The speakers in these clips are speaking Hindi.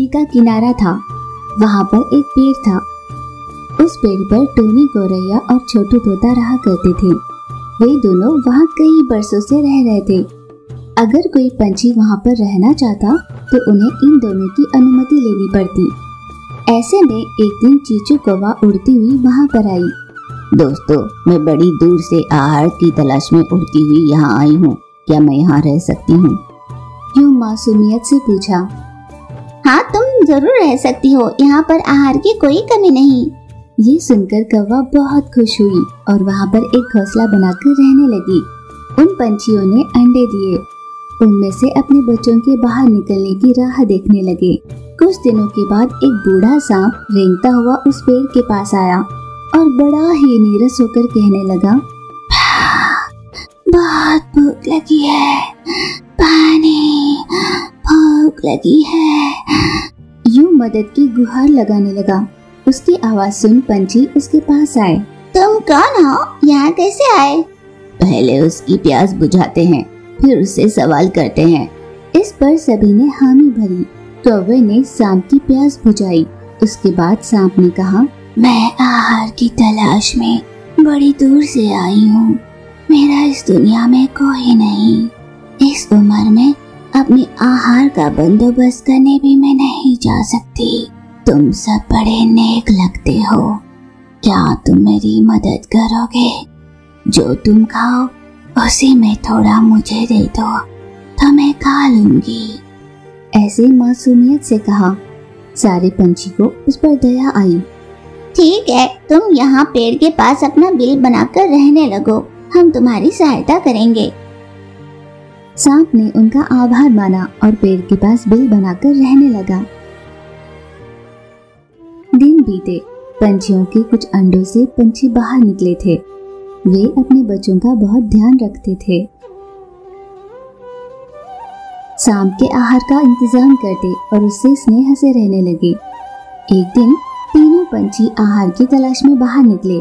नदी का किनारा था। वहाँ पर एक पेड़ था। उस पेड़ पर टोनी, गोरैया और छोटू तोता रहा करते थे। वे दोनों वहाँ कई बरसों से रह रहे थे। अगर कोई पंछी वहाँ पर रहना चाहता तो उन्हें इन दोनों की अनुमति लेनी पड़ती। ऐसे में एक दिन चीचू कौवा उड़ती हुई वहाँ पर आई। दोस्तों, मैं बड़ी दूर से आहार की तलाश में उड़ती हुई यहाँ आई हूँ। क्या मैं यहाँ रह सकती हूँ? यूँ मासूमियत से पूछा। हाँ तुम ज़रूर रह सकती हो यहाँ पर आहार की कोई कमी नहीं ये सुनकर कौवा बहुत खुश हुई और वहाँ पर एक घोंसला बनाकर रहने लगी उन पंछियों ने अंडे दिए उनमें से अपने बच्चों के बाहर निकलने की राह देखने लगे कुछ दिनों के बाद एक बूढ़ा सांप रेंगता हुआ उस पेड़ के पास आया और बड़ा ही नीरस होकर कहने लगा बहुत भूख लगी है पानी भूख लगी है मदद की गुहार लगाने लगा। उसकी आवाज़ सुन पंछी उसके पास आए। तुम कौन हो? यहाँ कैसे आए? पहले उसकी प्यास बुझाते हैं, फिर उससे सवाल करते हैं। इस पर सभी ने हामी भरी कौवे ने सांप की प्यास बुझाई। उसके बाद सांप ने कहा, मैं आहार की तलाश में बड़ी दूर से आई हूँ। मेरा इस दुनिया में कोई नहीं। इस उम्र में अपने आहार का बंदोबस्त करने भी मैं नहीं जा सकती। तुम सब बड़े नेक लगते हो। क्या तुम मेरी मदद करोगे? जो तुम खाओ, उसी में थोड़ा मुझे दे दो। तो मैं खा लूँगी। ऐसे मासूमियत से कहा। सारे पंछी को उस पर दया आई। ठीक है, तुम यहाँ पेड़ के पास अपना बिल बनाकर रहने लगो। हम तुम्हारी सहायता करेंगे। सांप ने उनका आभार माना और पेड़ के पास बिल बनाकर रहने लगा। बीते पंछियों के कुछ अंडों से पंछी बाहर निकले थे। वे अपने बच्चों का बहुत ध्यान रखते थे। सांप के आहार का इंतज़ाम करते और उससे स्नेह से रहने लगे। एक दिन तीनों पंछी आहार की तलाश में बाहर निकले।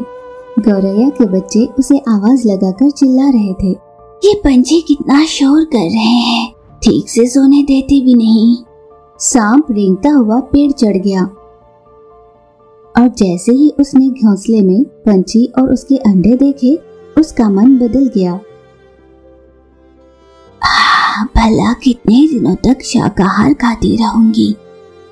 गौरैया के बच्चे उसे आवाज़ लगाकर चिल्ला रहे थे। ये पंछी कितना शोर कर रहे हैं। ठीक से सोने देते भी नहीं। सांप रेंगता हुआ पेड़ चढ़ गया। और जैसे ही उसने घोंसले में पंछी और उसके अंडे देखे, उसका मन बदल गया। भला कितने दिनों तक शाकाहार खाती रहूँगी।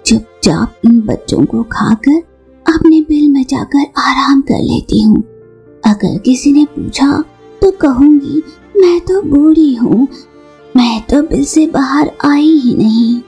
चुपचाप इन बच्चों को खाकर अपने बिल में जाकर आराम कर लेती हूँ। अगर किसी ने पूछा तो कहूँगी, मैं तो बूढ़ी हूँ। मैं तो बिल से बाहर आई ही नहीं।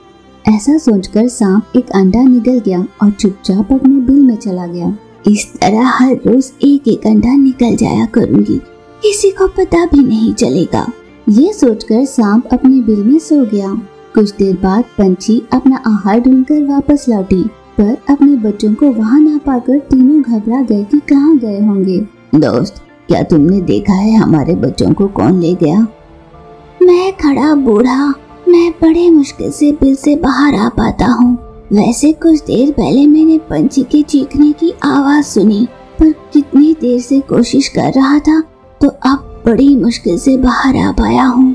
ऐसा सोचकर सांप एक अंडा निकल गया और चुपचाप अपने बिल में चला गया। इस तरह हर रोज एक एक अंडा निकल जाया करूँगी। किसी को पता भी नहीं चलेगा। ये सोचकर सांप अपने बिल में सो गया। कुछ देर बाद पंछी अपना आहार ढूंढकर वापस लौटी, पर अपने बच्चों को वहाँ ना पाकर तीनों घबरा गए कि कहाँ गए होंगे। दोस्त, क्या तुमने देखा है हमारे बच्चों को कौन ले गया? मैं खड़ा बूढ़ा मैं बड़े मुश्किल से बिल से बाहर आ पाता हूँ। वैसे कुछ देर पहले मैंने पंछी के चीखने की आवाज़ सुनी, पर कितनी देर से कोशिश कर रहा था तो अब बड़ी मुश्किल से बाहर आ पाया हूँ।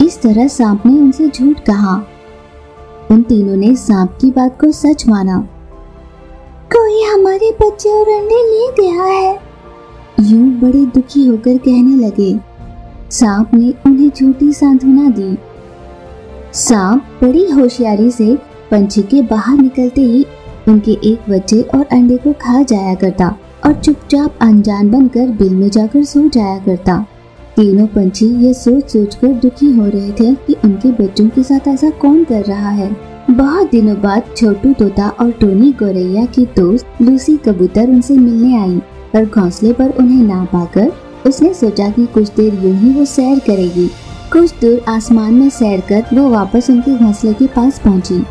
इस तरह सांप ने उनसे झूठ कहा। उन तीनों ने सांप की बात को सच माना। कोई हमारे बच्चे और अंडे ले गया है। यूँ बड़े दुखी होकर कहने लगे। सांप ने उन्हें झूठी सांत्वना दी। सांप बड़ी होशियारी से पंछी के बाहर निकलते ही उनके एक बच्चे और अंडे को खा जाया करता और चुपचाप अनजान बनकर बिल में जाकर सो जाया करता। तीनों पंछी ये सोच सोच कर दुखी हो रहे थे कि उनके बच्चों के साथ ऐसा कौन कर रहा है। बहुत दिनों बाद छोटू तोता और टोनी गोरैया की दोस्त लूसी कबूतर उनसे मिलने आई पर घोंसले पर उन्हें ना पाकर उसने सोचा कि कुछ देर यूँ ही वो सैर करेगी। कुछ दूर आसमान में सैर कर वो वापस उनके घोंसले के पास पहुँची।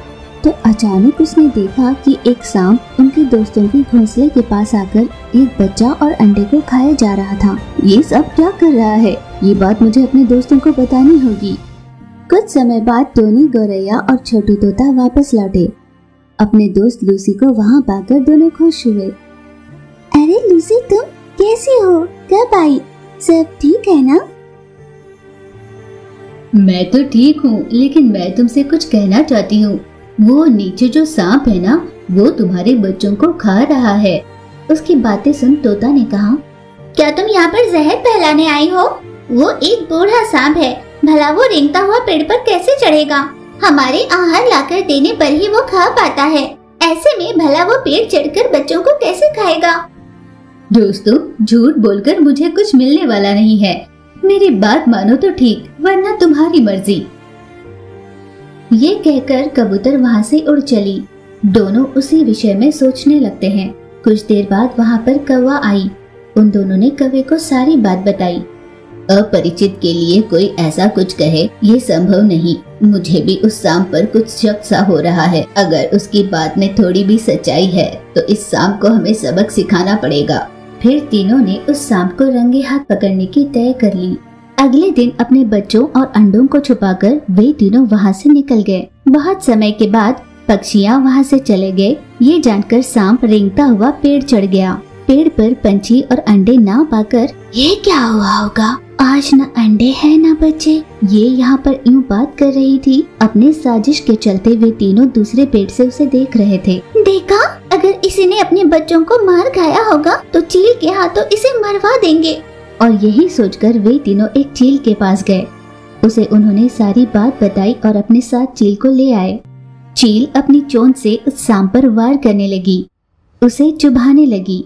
तो अचानक उसने देखा कि एक सांप उनके दोस्तों के घोंसले के पास आकर एक बच्चा और अंडे को खाया जा रहा था। ये सब क्या कर रहा है? ये बात मुझे अपने दोस्तों को बतानी होगी। कुछ समय बाद टोनी, गोरैया और छोटू तोता वापस लौटे। अपने दोस्त लूसी को वहाँ पाकर दोनों खुश हुए। अरे लूसी, तुम कैसी हो? कब आई? सब ठीक है ना? मैं तो ठीक हूँ, लेकिन मैं तुमसे कुछ कहना चाहती हूँ। वो नीचे जो सांप है ना, वो तुम्हारे बच्चों को खा रहा है। उसकी बातें सुन तोता ने कहा, क्या तुम यहाँ पर जहर फैलाने आई हो? वो एक बूढ़ा सांप है, भला वो रेंगता हुआ पेड़ पर कैसे चढ़ेगा? हमारे आहार लाकर देने पर ही वो खा पाता है। ऐसे में भला वो पेड़ चढ़कर बच्चों को कैसे खाएगा? दोस्तों, झूठ बोलकर मुझे कुछ मिलने वाला नहीं है। मेरी बात मानो तो ठीक, वरना तुम्हारी मर्ज़ी। ये कहकर कबूतर वहाँ से उड़ चली। दोनों उसी विषय में सोचने लगते हैं। कुछ देर बाद वहाँ पर कौवा आई। उन दोनों ने कवे को सारी बात बताई। अपरिचित के लिए कोई ऐसा कुछ कहे, ये संभव नहीं। मुझे भी उस सांप पर कुछ शक सा हो रहा है। अगर उसकी बात में थोड़ी भी सच्चाई है तो इस सांप को हमें सबक सिखाना पड़ेगा। फिर तीनों ने उस सांप को रंगे हाथ पकड़ने की तय कर ली। अगले दिन अपने बच्चों और अंडों को छुपाकर वे तीनों वहाँ से निकल गए। बहुत समय के बाद पक्षियाँ वहाँ से चले गए। ये जानकर सांप रेंगता हुआ पेड़ चढ़ गया। पेड़ पर पंछी और अंडे ना पाकर, ये क्या हुआ होगा? आज न अंडे हैं न बच्चे। ये यहाँ पर यूँ बात कर रही थी। अपने साजिश के चलते वे तीनों दूसरे पेट से उसे देख रहे थे। देखा? अगर इसी ने अपने बच्चों को मार खाया होगा तो चील के हाथों इसे मरवा देंगे। और यही सोचकर वे तीनों एक चील के पास गए। उसे उन्होंने सारी बात बताई और अपने साथ चील को ले आए। चील अपनी चोंच से उस सांप पर वार करने लगी। उसे चुभाने लगी।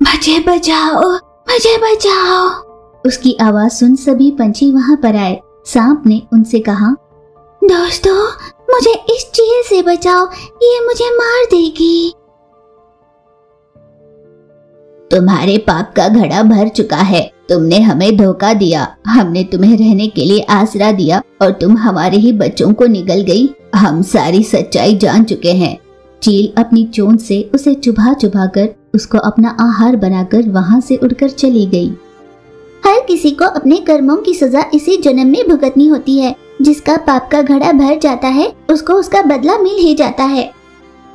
मुझे बचाओ मुझे बचाओ उसकी आवाज़ सुन सभी पंछी वहाँ पर आए। सांप ने उनसे कहा, दोस्तों, मुझे इस चील से बचाओ, ये मुझे मार देगी। तुम्हारे पाप का घड़ा भर चुका है। तुमने हमें धोखा दिया। हमने तुम्हें रहने के लिए आसरा दिया और तुम हमारे ही बच्चों को निकल गई। हम सारी सच्चाई जान चुके हैं। चील अपनी चोंच से उसे चुभा चुभा कर उसको अपना आहार बनाकर वहाँ से उड़कर चली गई। हर किसी को अपने कर्मों की सजा इसी जन्म में भुगतनी होती है। जिसका पाप का घड़ा भर जाता है, उसको उसका बदला मिल ही जाता है।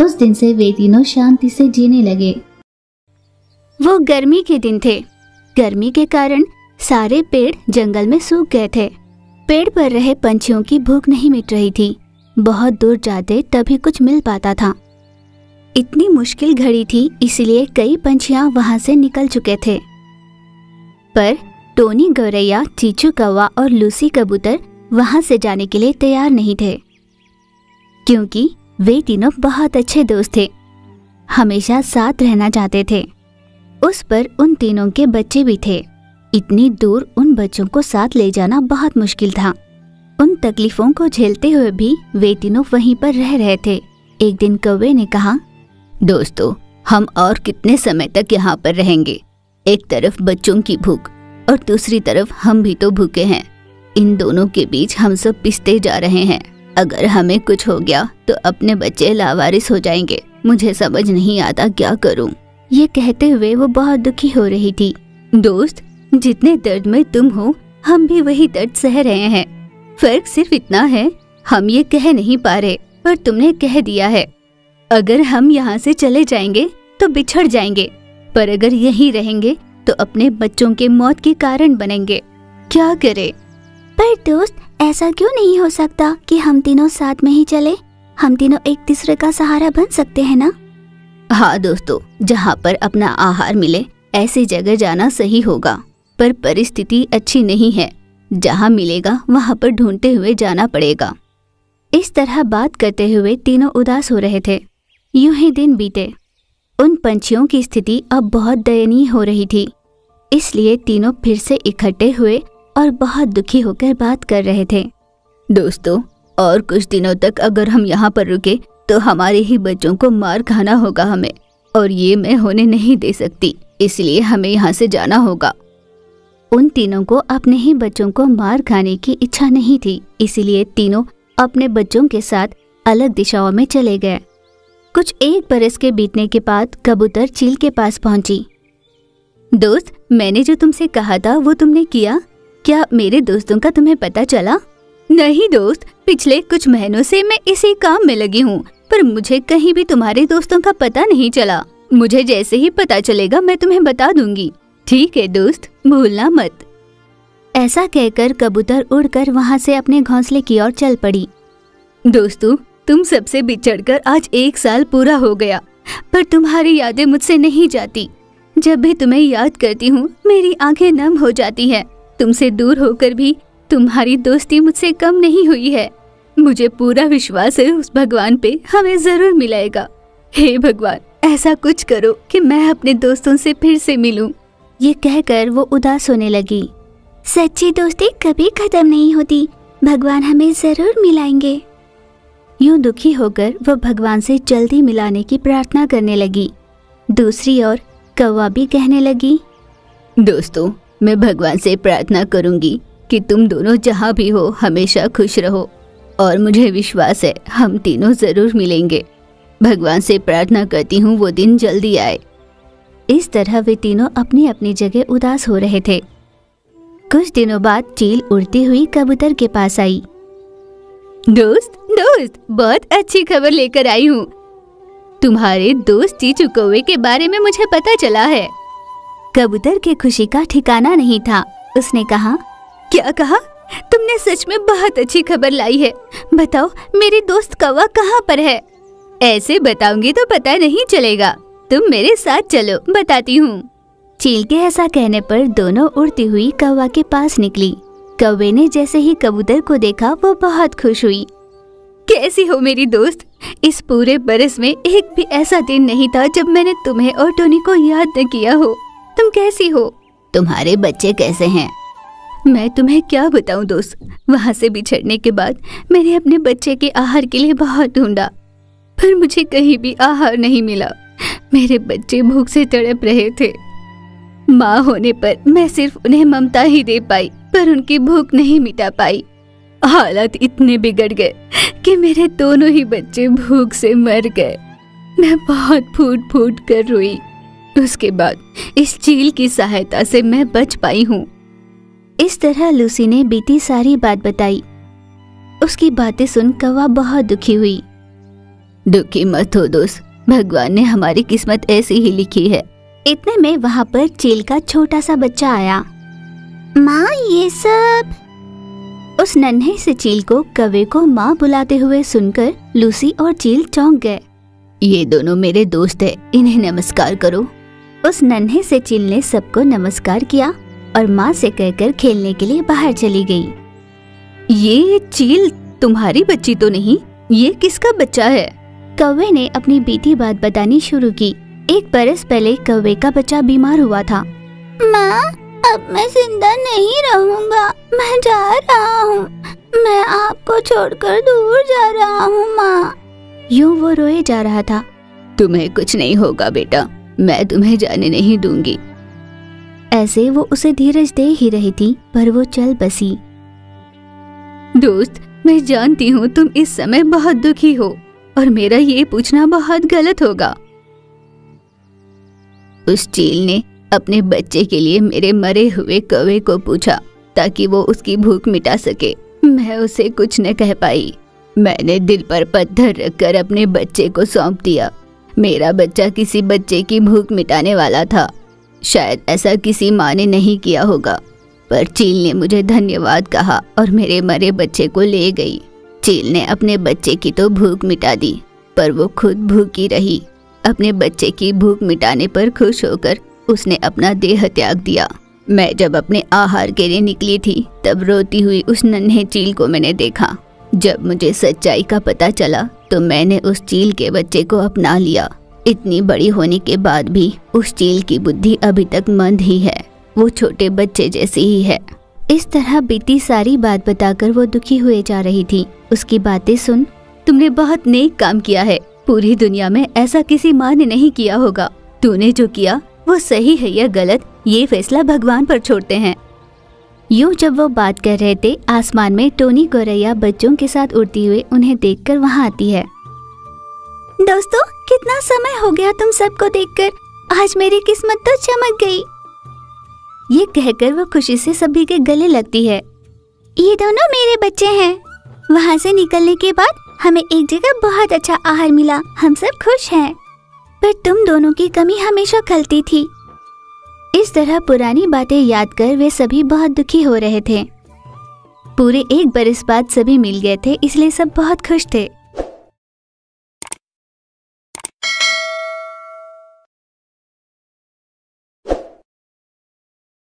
उस दिन से वे तीनों शांति से जीने लगे। वो गर्मी के दिन थे। गर्मी के कारण सारे पेड़ जंगल में सूख गए थे। पेड़ पर रहे पंछियों की भूख नहीं मिट रही थी। बहुत दूर जाते तभी कुछ मिल पाता था। इतनी मुश्किल घड़ी थी, इसलिए कई पंछियाँ वहाँ से निकल चुके थे। पर टोनी गौरैया, चीचू कौवा और लूसी कबूतर वहाँ से जाने के लिए तैयार नहीं थे, क्योंकि वे तीनों बहुत अच्छे दोस्त थे, हमेशा साथ रहना चाहते थे। उस पर उन तीनों के बच्चे भी थे। इतनी दूर उन बच्चों को साथ ले जाना बहुत मुश्किल था। उन तकलीफों को झेलते हुए भी वे तीनों वहीं पर रह रहे थे। एक दिन कौवे ने कहा, दोस्तों, हम और कितने समय तक यहाँ पर रहेंगे? एक तरफ़ बच्चों की भूख और दूसरी तरफ़ हम भी तो भूखे हैं। इन दोनों के बीच हम सब पिसते जा रहे हैं। अगर हमें कुछ हो गया तो अपने बच्चे लावारिस हो जाएँगे। मुझे समझ नहीं आता क्या करूँ। ये कहते हुए वो बहुत दुखी हो रही थी। दोस्त, जितने दर्द में तुम हो, हम भी वही दर्द सह रहे हैं। फ़र्क सिर्फ़ इतना है, हम ये कह नहीं पा रहे, पर तुमने कह दिया है। अगर हम यहाँ से चले जाएँगे तो बिछड़ जाएँगे। पर अगर यहीं रहेंगे तो अपने बच्चों के मौत के कारण बनेंगे। क्या करे? पर दोस्त ऐसा क्यों नहीं हो सकता कि हम तीनों साथ में ही चले? हम तीनों एक दूसरे का सहारा बन सकते हैं ना? हाँ दोस्तों जहाँ पर अपना आहार मिले ऐसी जगह जाना सही होगा। पर परिस्थिति अच्छी नहीं है। जहाँ मिलेगा वहाँ पर ढूंढते हुए जाना पड़ेगा। इस तरह बात करते हुए तीनों उदास हो रहे थे। यूँ ही दिन बीते। उन पंछियों की स्थिति अब बहुत दयनीय हो रही थी। इसलिए तीनों फिर से इकट्ठे हुए और बहुत दुखी होकर बात कर रहे थे। दोस्तों, और कुछ दिनों तक अगर हम यहाँ पर रुके तो हमारे ही बच्चों को मार खाना होगा हमें, और ये मैं होने नहीं दे सकती, इसलिए हमें यहाँ से जाना होगा। उन तीनों को अपने ही बच्चों को मार खाने की इच्छा नहीं थी, इसलिए तीनों अपने बच्चों के साथ अलग दिशाओं में चले गए। कुछ एक बरस के बीतने के बाद कबूतर चील के पास पहुँची। दोस्त, मैंने जो तुमसे कहा था, वो तुमने किया? क्या मेरे दोस्तों का तुम्हें पता चला? नहीं दोस्त, पिछले कुछ महीनों से मैं इसी काम में लगी हूँ, पर मुझे कहीं भी तुम्हारे दोस्तों का पता नहीं चला। मुझे जैसे ही पता चलेगा, मैं तुम्हें बता दूँगी। ठीक है दोस्त, भूलना मत। ऐसा कहकर कबूतर उड़कर वहाँ से अपने घोंसले की ओर चल पड़ी। दोस्तों, तुम सबसे बिछड़कर आज एक साल पूरा हो गया, पर तुम्हारी यादें मुझसे नहीं जाती। जब भी तुम्हें याद करती हूँ, मेरी आँखें नम हो जाती हैं। तुमसे दूर होकर भी तुम्हारी दोस्ती मुझसे कम नहीं हुई है। मुझे पूरा विश्वास है उस भगवान पे हमें ज़रूर मिलाएगा। हे भगवान, ऐसा कुछ करो कि मैं अपने दोस्तों से फिर से मिलूं। ये कहकर वो उदास होने लगी। सच्ची दोस्ती कभी खत्म नहीं होती। भगवान हमें ज़रूर मिलाएँगे। यूँ दुखी होकर वो भगवान से जल्दी मिलाने की प्रार्थना करने लगी। दूसरी ओर कौवा भी कहने लगी। दोस्तों मैं भगवान से प्रार्थना करूँगी कि तुम दोनों जहाँ भी हो हमेशा खुश रहो। और मुझे विश्वास है हम तीनों ज़रूर मिलेंगे। भगवान से प्रार्थना करती हूँ वो दिन जल्दी आए। इस तरह वे तीनों अपनी अपनी जगह उदास हो रहे थे। कुछ दिनों बाद चील उड़ती हुई कबूतर के पास आई। दोस्त दोस्त बहुत अच्छी खबर लेकर आई हूँ। तुम्हारे दोस्त चीचू कौवे के बारे में मुझे पता चला है। कबूतर के खुशी का ठिकाना नहीं था। उसने कहा क्या कहा? तुमने सच में बहुत अच्छी खबर लाई है। बताओ मेरी दोस्त कौवा कहाँ पर है? ऐसे बताऊँगी तो पता नहीं चलेगा। तुम मेरे साथ चलो बताती हूँ। चील के ऐसा कहने पर दोनों उड़ती हुई कौवा के पास निकली। कौवे ने जैसे ही कबूतर को देखा वो बहुत खुश हुई। कैसी हो मेरी दोस्त? इस पूरे बरस में एक भी ऐसा दिन नहीं था जब मैंने तुम्हें और टोनी को याद न किया हो। तुम कैसी हो? तुम्हारे बच्चे कैसे हैं? मैं तुम्हें क्या बताऊँ दोस्त? वहाँ से बिछड़ने के बाद मैंने अपने बच्चे के आहार के लिए बहुत ढूंढा पर मुझे कहीं भी आहार नहीं मिला। मेरे बच्चे भूख से तड़प रहे थे। माँ होने पर मैं सिर्फ़ उन्हें ममता ही दे पाई पर उनकी भूख नहीं मिटा पाई। हालात इतने बिगड़ गए कि मेरे दोनों ही बच्चे भूख से मर गए। मैं बहुत फूट फूट कर रोई। उसके बाद इस चील की सहायता से मैं बच पाई हूँ। इस तरह लूसी ने बीती सारी बात बताई। उसकी बातें सुन कौवा बहुत दुखी हुई। दुखी मत हो दोस्त, भगवान ने हमारी किस्मत ऐसी ही लिखी है। इतने में वहाँ पर चील का छोटा सा बच्चा आया। माँ, ये सब उस नन्हे से चील को कवे को माँ बुलाते हुए सुनकर लूसी और चील चौंक गए। ये दोनों मेरे दोस्त है, इन्हें नमस्कार करो। उस नन्हे से चील ने सबको नमस्कार किया और माँ से कहकर खेलने के लिए बाहर चली गई। ये चील, तुम्हारी बच्ची तो नहीं, ये किसका बच्चा है? कौवे ने अपनी बीती बात बतानी शुरू की। एक बरस पहले कौवे का बच्चा बीमार हुआ था। माँ, अब मैं ज़िंदा नहीं रहूँगा। मैं जा रहा हूँ। मैं आपको छोड़कर दूर जा रहा हूँ, माँ। यूँ वो रोए जा रहा था। तुम्हें कुछ नहीं होगा बेटा। मैं तुम्हें जाने नहीं दूँगी। ऐसे वो उसे धीरज दे ही रही थी, पर वो चल बसी। दोस्त, मैं जानती हूँ तुम इस समय बहुत दुखी हो, और मेरा ये पूछना बहुत गलत होगा। उस चील ने अपने बच्चे के लिए मेरे मरे हुए कौवे को पूछा। ताकि वो उसकी भूख मिटा सके। मैं उसे कुछ न कह पाई। मैंने दिल पर पत्थर रखकर अपने बच्चे को सौंप दिया। मेरा बच्चा किसी बच्चे की भूख मिटाने वाला था। शायद ऐसा किसी माँ ने नहीं किया होगा। पर चील ने मुझे धन्यवाद कहा और मेरे मरे बच्चे को ले गई। चील ने अपने बच्चे की तो भूख मिटा दी, पर वो खुद भूखी रही। अपने बच्चे की भूख मिटाने पर खुश होकर उसने अपना देह त्याग दिया। मैं जब अपने आहार के लिए निकली थी, तब रोती हुई उस नन्हे चील को मैंने देखा। जब मुझे सच्चाई का पता चला तो मैंने उस चील के बच्चे को अपना लिया। इतनी बड़ी होने के बाद भी उस चील की बुद्धि अभी तक मंद ही है। वो छोटे बच्चे जैसी ही है। इस तरह बीती सारी बात बताकर वो दुखी हुए जा रही थी। उसकी बातें सुन, तुमने बहुत नेक काम किया है। पूरी दुनिया में ऐसा किसी माँ ने नहीं किया होगा। तूने जो किया, वो सही है या गलत ये फैसला भगवान पर छोड़ते हैं। यूँ जब वो बात कर रहे थे, आसमान में टोनी गोरैया बच्चों के साथ उड़ती हुए उन्हें देखकर वहाँ आती है। दोस्तों, कितना समय हो गया तुम सबको देखकर? आज मेरी किस्मत तो चमक गई। ये कहकर वो खुशी से सभी के गले लगती है। ये दोनों मेरे बच्चे हैं। वहाँ से निकलने के बाद हमें एक जगह बहुत अच्छा आहार मिला। हम सब खुश हैं। पर तुम दोनों की कमी हमेशा खलती थी। इस तरह पुरानी बातें याद कर वे सभी बहुत दुखी हो रहे थे। पूरे एक बरस बाद सभी मिल गए थे, इसलिए सब बहुत खुश थे।